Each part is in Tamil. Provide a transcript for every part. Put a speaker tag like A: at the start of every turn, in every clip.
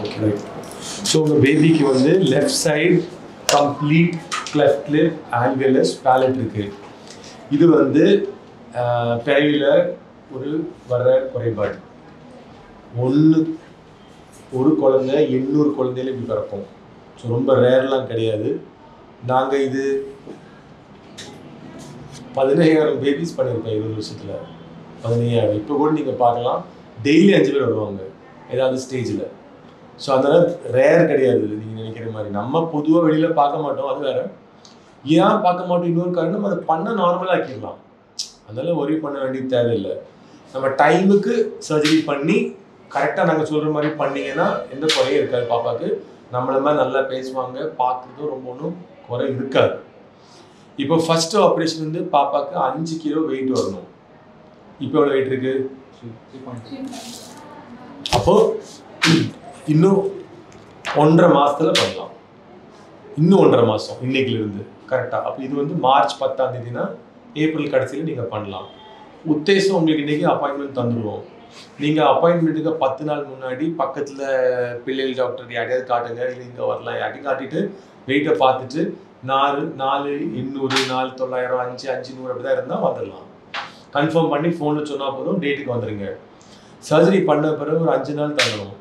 A: ஓகே ரைட் ஸோ உங்கள் பேபிக்கு வந்து left side complete cleft lip alveolus palate இருக்கு இது வந்து பிறவியில் ஒரு வர குறைபாடு ஒன்று ஒரு குழந்தை எண்ணூறு குழந்தையில இப்படி பிறக்கும் ஸோ ரொம்ப ரேர்லாம் கிடையாது நாங்கள் இது பதினையாயிரம் பேபிஸ் பண்ணியிருக்கோம் இருபது வருஷத்தில் பதினையாயிரம் இப்போ கூட நீங்கள் பார்க்கலாம் டெய்லி அஞ்சு பேர் வருவாங்க. ஏதாவது ஸ்டேஜில் ஸோ அதனால் ரேர் கிடையாது. நீங்கள் நினைக்கிற மாதிரி. நம்ம பொதுவாக வெளியில் பார்க்க மாட்டோம். அது வேற. ஏன் பார்க்க மாட்டோம்? இன்னொரு காரணம் அதை பண்ண நார்மலாக ஆக்கிடலாம். அதனால ஒரே பண்ண வேண்டியது தேவையில்லை. நம்ம டைமுக்கு சர்ஜரி பண்ணி கரெக்டாக நாங்கள் சொல்கிற மாதிரி பண்ணீங்கன்னா எந்த குறையும் இருக்காது பாப்பாவுக்கு. நம்மள மாதிரி நல்லா பேசுவாங்க. பார்க்குறதும் ரொம்ப ஒன்றும் குறை இருக்காது. இப்போ ஃபஸ்ட்டு ஆப்ரேஷன் வந்து பாப்பாவுக்கு அஞ்சு கிலோ வெயிட் வரணும். இப்போ எவ்வளோ வெயிட் இருக்குது அப்போ இன்னும் ஒன்றரை மாசத்துல பண்ணலாம். இன்னும் ஒன்றரை மாசம் இன்னைக்குல இருந்து கரெக்டா அப்போ இது வந்து மார்ச் பத்தாம் தேதினா ஏப்ரல் கடைசியில் நீங்க பண்ணலாம். உத்தேசம் உங்களுக்கு இன்னைக்கு அப்பாயின்மெண்ட் தந்துடுவோம் நீங்கள் அப்பாயின்மெண்ட்டுக்கு பத்து நாள் முன்னாடி பக்கத்தில் பிள்ளைகள் டாக்டர் யாரையாவது காட்டுங்க இல்லை இங்கே வரலாம் யார்ட்டையும் காட்டிட்டு வெயிட்டை பார்த்துட்டு நாலு நாலு எண்ணூறு நாலு தொள்ளாயிரம் அஞ்சு அஞ்சு நூறு அப்படி தான் இருந்தால் வந்துடலாம். கன்ஃபார்ம் பண்ணி ஃபோனில் சொன்னால் போதும் டேட்டுக்கு வந்துடுங்க சர்ஜரி பண்ண பிறகு ஒரு அஞ்சு நாள் தங்கணும்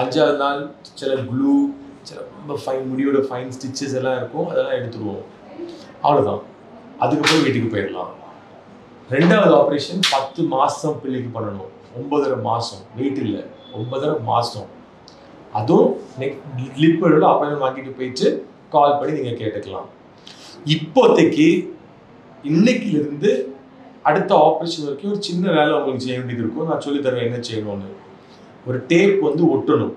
A: அஞ்சாவது நாள் சில க்ளூ சில ரொம்ப ஃபைன் முடியோட ஃபைன் ஸ்டிச்சஸ் எல்லாம் இருக்கும் அதெல்லாம் எடுத்துருவோம். அவ்வளோதான் அதுக்கப்புறம் வீட்டுக்கு போயிடலாம். ரெண்டாவது ஆப்ரேஷன் பத்து மாதம் பிள்ளைக்கு பண்ணணும். ஒன்பதரை மாதம் வெயிட் இல்லை. ஒன்பதரை மாதம் அதுவும் நெக் லிப்போட அப்பாயின்மெண்ட் வாங்கிட்டு போயிட்டு கால் பண்ணி நீங்கள் கேட்டுக்கலாம். இப்போதைக்கு இன்னைக்கிலிருந்து அடுத்த ஆப்ரேஷன் வரைக்கும் ஒரு சின்ன வேலை உங்களுக்கு செய்ய வேண்டியது இருக்கும். நான் சொல்லி தருவேன் என்ன செய்யணும்னு. ஒரு டேப் வந்து ஒட்டணும்.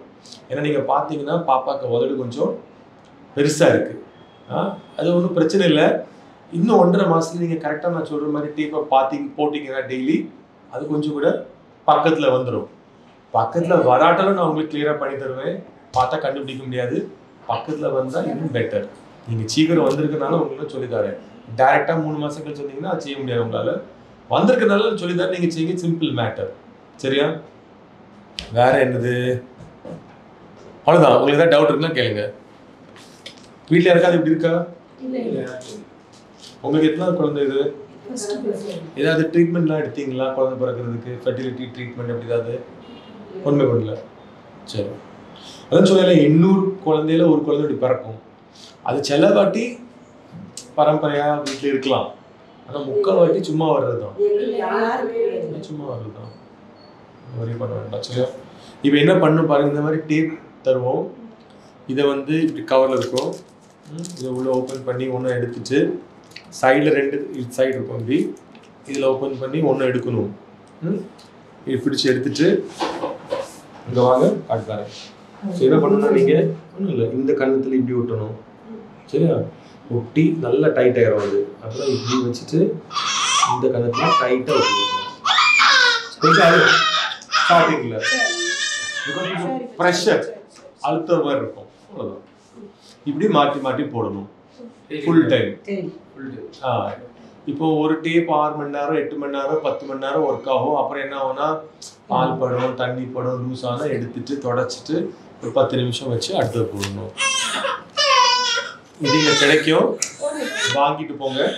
A: ஏன்னா நீங்கள் பார்த்தீங்கன்னா பாப்பாக்கு உதடு கொஞ்சம் பெருசாக இருக்குது அது ஒன்றும் பிரச்சனை இல்லை. இன்னும் ஒன்றரை மாதத்துல நீங்கள் கரெக்டாக நான் சொல்கிற மாதிரி டேப்பை பார்த்தீங்க போட்டிங்கன்னா டெய்லி அது கொஞ்சம் கூட பக்கத்தில் வந்துடும் பக்கத்தில் வராட்டாலும் நான் உங்களுக்கு கிளியராக பண்ணி தருவேன். பார்த்தா கண்டுபிடிக்க முடியாது. பக்கத்தில் வந்தால் இன்னும் பெட்டர் நீங்கள் சீக்கிரம் வந்திருக்கனால உங்களுக்கு சொல்லித்தரேன் டேரெக்டாக மூணு மாதம் கழிச்சு வந்தீங்கன்னா அது செய்ய முடியாது உங்களால். வந்திருக்கிறதுனால சொல்லி தான் நீங்கள் செய்யுங்க. சிம்பிள் மேட்டர் சரியா? வேற என்னது? அவ்வளோதான் உங்களுக்கு ஏதாவது டவுட் இருக்குன்னா கேளுங்க. வீட்டில் யாருக்காவது இப்படி இருக்கா? உங்களுக்கு எத்தனை குழந்தை இது? ஏதாவது ட்ரீட்மெண்ட்லாம் எடுத்தீங்களா? குழந்தை பிறக்கிறதுக்கு? ஃபெர்டிலிட்டி ட்ரீட்மெண்ட் அப்படி ஏதாவது? ஒன்றுமே பண்ணல. சரி. அதான் சொல்லல எண்ணூறு குழந்தையில ஒரு குழந்தை இப்படி பிறக்கும். அது செல்லவாட்டி பரம்பரையாக வீட்டில் இருக்கலாம். ஆனால் முக்கால் வாட்டி சும்மா வர்றது தான் சும்மா வர்றது தான் வரி பண்ண வேண்டாம். சரியா? இப்போ என்ன பண்ணணும் பாருங்க இந்த மாதிரி டேப் தருவோம். இதை வந்து இப்படி கவரில் இருக்கும். இதை உள்ள ஓப்பன் பண்ணி ஒன்று எடுத்துட்டு சைடில் ரெண்டு சைடு இருக்கும் இப்படி இதில் ஓப்பன் பண்ணி ஒன்று எடுக்கணும். இது பிடிச்சி எடுத்துட்டு இங்கே வாங்க காட்டுக்காரன். ஸோ என்ன பண்ணணும்னா நீங்கள் ஒன்றும் இல்லை இந்த கன்னத்தில் இப்படி ஒட்டணும். சரியா ஒட்டி நல்லா டைட் ஆயிரும் அது. அப்புறம் இப்படி வச்சுட்டு இந்த கன்னத்தில் டைட்டாக ஒட்டி வைக்கணும். ஸ்டார்டிங்கில் ப்ரெஷர் அழுத்த மாதிரி இருக்கும். அவ்வளோதான் இப்படி மாற்றி மாற்றி போடணும். ஃபுல் டைம் ஆ. இப்போ ஒரு டேப் ஆறு மணி நேரம் எட்டு மணி நேரம் பத்து மணி நேரம் ஒர்க் ஆகும். அப்புறம் என்ன ஆகும்னா பால் படம் தண்ணி படம் லூஸ் ஆனால் எடுத்துட்டு தொடச்சிட்டு ஒரு பத்து நிமிஷம் வச்சு அடுத்தது போடணும். இது இங்க கிடைக்கும். வாங்கிட்டு போங்க.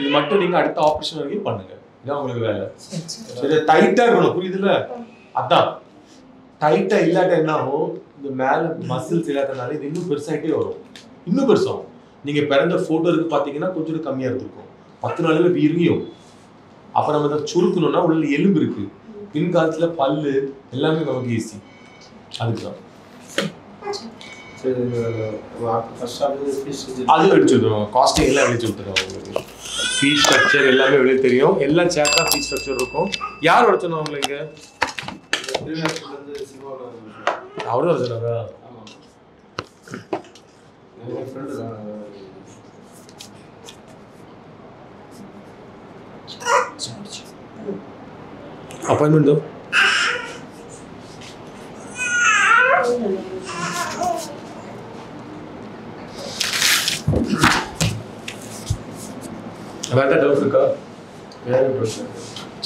A: இது மட்டும் நீங்க அடுத்த ஆப்ரேஷன் வரைக்கும் பண்ணுங்க. இதான் உங்களுக்கு வேலை. சரி. டைட்டா இருக்கணும். புரியுதுல்ல? அதான். டைட்டா இல்லாட்ட என்ன ஆகும்? இந்த மேல மசில்ஸ் இல்லாதனால இது இன்னும் பெருசாயிட்டே வரும். இன்னும் பெருசாகும் நீங்க பிறந்த போட்டோ இருக்கு பாத்தீங்கன்னா கொஞ்சம் கம்மியா இருந்திருக்கும். பத்து நாள்ல வீரியும். அப்புறம் நம்ம இதை சுருக்கணும்னா உள்ள எலும்பு இருக்கு. பின்காலத்துல பல்லு எல்லாமே நமக்கு ஈஸி அதுக்குதான். அது அடிச்சு விட்டுருவோம். காஸ்டிங் எல்லாம் அடிச்சு விட்டுருவோம். உங்களுக்கு ஃபீஸ் ஸ்ட்ரக்சர் எல்லாமே வெளியே தெரியும். எல்லாம் சேர்த்தா ஃபீஸ் ஸ்ட்ரக்சர் இருக்கும். யார் வர சொன்னா உங்களுக்கு அவரும் வர அப்பாயின்மெண்ட் தோ? வேற டவுட் இருக்கா?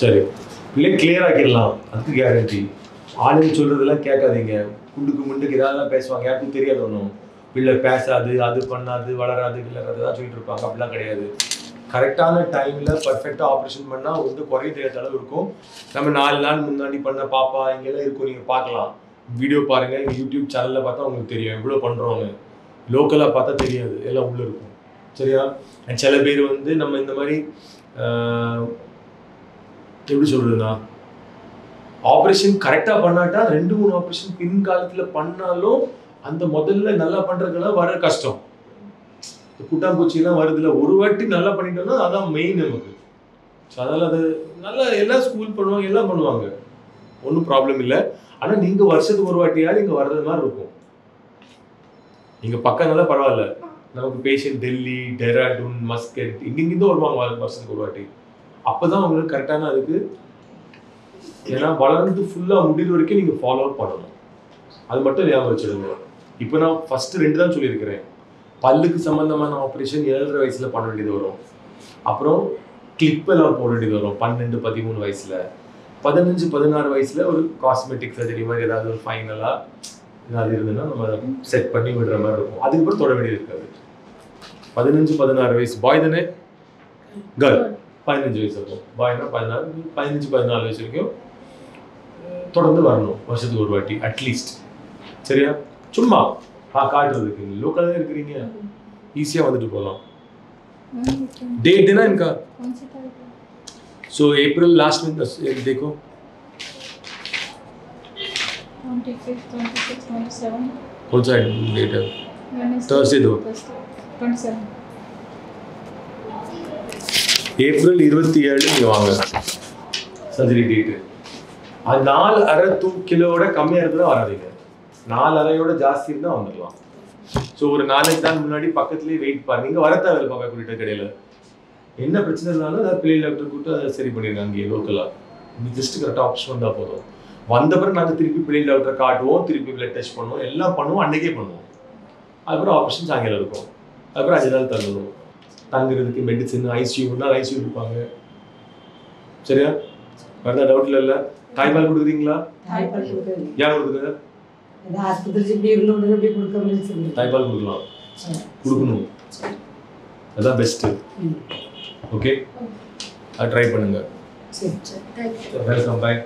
A: சரி. பிள்ளை கிளியர் ஆக்கிடலாம். அதுக்கு கேரண்டி ஆளுங்க சொல்றதெல்லாம் கேட்காதீங்க. குண்டுக்கு முண்டுக்கு ஏதாவது பேசுவாங்க. யாருக்கும் தெரியாது ஒன்றும் பிள்ளை பேசாது அது பண்ணாது வளராது கிளறாது தான் சொல்லிட்டு இருப்பாங்க. அப்படிலாம் கிடையாது. கரெக்டான டைம்ல பர்ஃபெக்டா ஆப்ரேஷன் பண்ணா வந்து குறைய தெரியாத அளவு இருக்கும். நம்ம நாலு நாள் முன்னாடி பண்ண பாப்பா இங்கெல்லாம் இருக்கும். நீங்க பார்க்கலாம். வீடியோ பாருங்க. எங்க யூடியூப் சேனல்ல பார்த்தா உங்களுக்கு தெரியும். எவ்வளவு பண்றோங்க லோக்கலா பார்த்தா தெரியாது. எல்லாம் உள்ள இருக்கும். சரியா? அண்ட் சில பேர் வந்து நம்ம இந்த மாதிரி ஆஹ், எப்படி சொல்றதுன்னா ஆப்ரேஷன் கரெக்டா பண்ணாட்டா ரெண்டு மூணு ஆப்ரேஷன் பின் காலத்தில் பண்ணாலும் அந்த முதல்ல நல்லா பண்றதுக்கெல்லாம் வர கஷ்டம். இந்த குட்டாம்பூச்சிலாம் வருதுல ஒரு வாட்டி நல்லா பண்ணிட்டோம்னா அதான் மெயின் நமக்கு. ஸோ அதனால அது நல்லா எல்லாம் ஸ்கூல் பண்ணுவாங்க எல்லாம் பண்ணுவாங்க. ஒன்றும் ப்ராப்ளம் இல்லை. ஆனால் நீங்கள் வருஷத்துக்கு ஒரு வாட்டியாவது இங்கே வர்றது மாதிரி இருக்கும். நீங்கள் பக்கம் நல்லா பரவாயில்ல. நமக்கு பேஷண்ட் டெல்லி டெராடூன் மஸ்கட் இங்கிருந்து வருவாங்க வர- வருஷத்துக்கு ஒரு வாட்டி. அப்போ தான் அவங்களுக்கு கரெக்டான அதுக்கு ஏன்னா வளர்ந்து ஃபுல்லாக முடிவு வரைக்கும் நீங்கள் ஃபாலோ பண்ணணும். அது மட்டும் ஞாபகம் வச்சுடுங்க இப்போ நான் ஃபஸ்ட்டு ரெண்டு தான் சொல்லியிருக்கிறேன். பல்லுக்கு சம்மந்தமான ஆப்ரேஷன் ஏழரை வயசில் பண்ண வேண்டியது வரும். அப்புறம் கிளிப்பெல்லாம் போட வேண்டியது வரும். பன்னெண்டு பதிமூணு வயசில். பதினஞ்சு பதினாறு வயசில் ஒரு காஸ்மெட்டிக் சர்ஜரி மாதிரி ஏதாவது ஒரு ஃபைனலாக ஏதாவது இருந்ததுன்னா நம்ம செட் பண்ணி விடுற மாதிரி இருக்கும் அதுக்கப்புறம் தொட வேண்டியது இருக்காது பதினஞ்சு பதினாறு வயசு பாய் தானே கேர்ள் பதினஞ்சு வயசு இருக்கும் பாய்னா பதினாறு பதினஞ்சு பதினாலு வயசு வரைக்கும் அஹ், தொடர்ந்து வரணும் வருஷத்துக்கு ஒரு வாட்டி அட்லீஸ்ட் சரியா சும்மா ஆ காட்டுறதுக்கு லோக்கலாக இருக்கிறீங்க ஈஸியாக வந்துட்டு போகலாம் डेट देना इनका
B: कौन सी तारीख है
A: सो अप्रैल लास्ट में दस एक देखो
B: 25th,
A: 26th, 27th. Later. Wednesday, Thursday though.
B: Thursday. 27th.
A: April இருபத்தி ஏழு நீ வாங்க சர்ஜரி டேட்டு அது நாலு அரை தூ கிலோவோட கம்மியாக இருந்தால் வராதீங்க நாலு அரையோட ஜாஸ்தி இருந்தால் வந்துடலாம் ஸோ ஒரு நாளைக்கு நாள் முன்னாடி பக்கத்துலேயே வெயிட் பாருங்க நீங்கள் வரத்தாவே பார்க்க குறிப்பிட்ட கடையில் என்ன பிரச்சனை இருந்தாலும் அதை பிள்ளை டாக்டர் கூப்பிட்டு அதை சரி பண்ணிடுங்க இங்கே லோக்கலாக நீங்கள் ஜஸ்ட் கரெக்டாக ஆப்ஷன் வந்தால் போதும் வந்த நாங்கள் திருப்பி பிள்ளை டாக்டரை காட்டுவோம் திருப்பி பிளட் டெஸ்ட் பண்ணுவோம் எல்லாம் பண்ணுவோம் அன்றைக்கே பண்ணுவோம். அதுக்கப்புறம் ஆப்ரேஷன் சாயங்காலம் இருக்கும் அதுக்கப்புறம் அஞ்சு நாள் தங்கணும் தங்குறதுக்கு மெடிசன் ஐசியூன்னா ஐசியூ இருப்பாங்க சரியா? வேறு டவுட் இல்லை? இல்லை
C: தாய்ப்பால் கொடுக்குறீங்களா?
A: ஏன் கொடுக்குறது தாய்ப்பால் கொடுக்கலாம். கொடுக்கணும். அதான் பெஸ்ட்டு ஓகே அதை ட்ரை பண்ணுங்க. Welcome bye